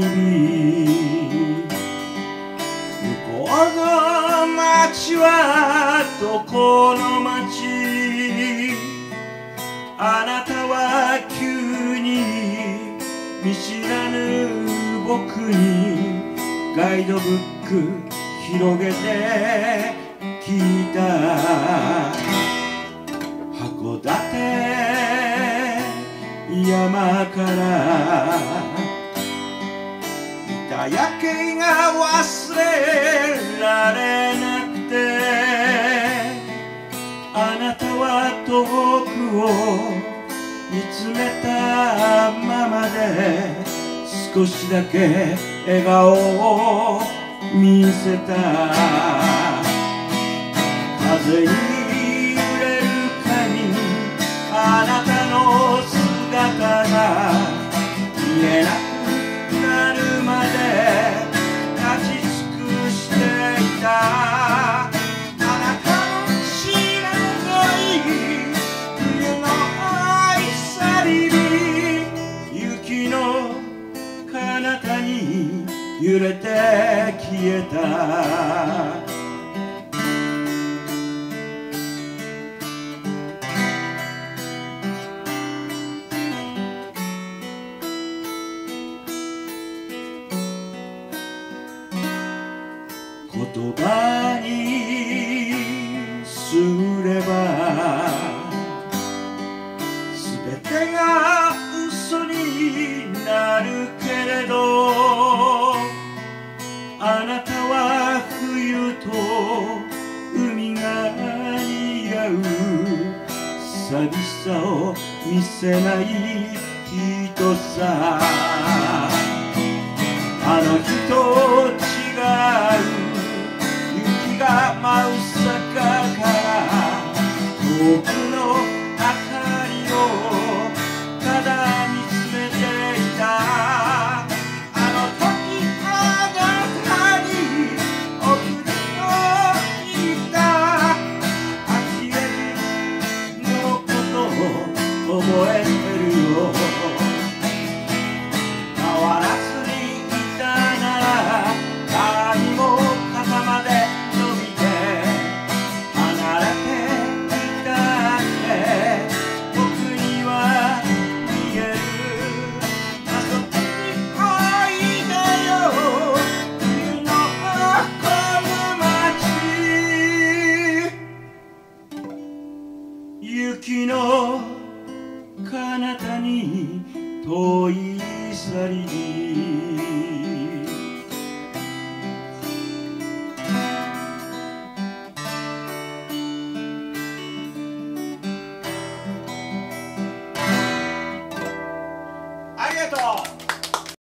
向こうの街はどこの街？あなたは急に見知らぬ僕にガイドブック広げて聞いた。函館山からを見つめたままで少しだけ笑顔を見せた。風に方に揺れて消えた。言葉にすれば全てが嘘になるけなたは冬と海が似合う寂しさを見せない人さ。あの日と違う雪が真っ逆か。ら遠くえるよ変わらずにいたなら髪も肩まで伸びて離れていたって僕には見える遊びにおいでよ冬のこの街雪の彼方に遠い去りに